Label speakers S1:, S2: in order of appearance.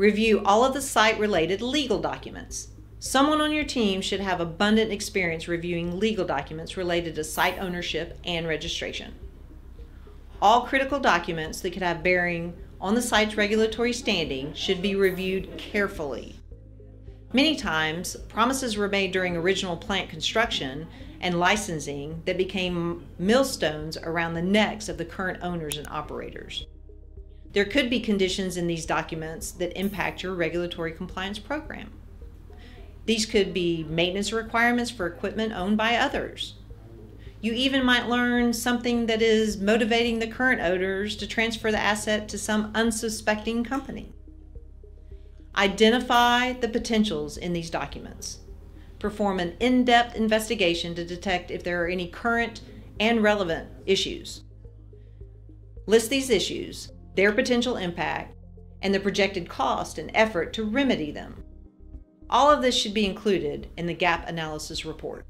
S1: Review all of the site related legal documents. Someone on your team should have abundant experience reviewing legal documents related to site ownership and registration. All critical documents that could have bearing on the site's regulatory standing should be reviewed carefully. Many times, promises were made during original plant construction and licensing that became millstones around the necks of the current owners and operators. There could be conditions in these documents that impact your regulatory compliance program. These could be maintenance requirements for equipment owned by others. You even might learn something that is motivating the current owners to transfer the asset to some unsuspecting company. Identify the potentials in these documents. Perform an in depth investigation to detect if there are any current and relevant issues. List these issues, their potential impact, and the projected cost and effort to remedy them. All of this should be included in the gap analysis report.